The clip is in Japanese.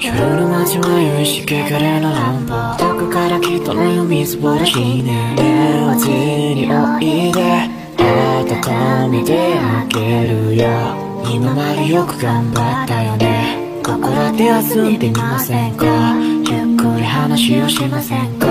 夜の街は夕日しけかれの乱暴遠くから来たのよ水ぼらしいね電話においで温めてあげるよ。今までよく頑張ったよね。ここらで休んでみませんか？ゆっくり話をしませんか？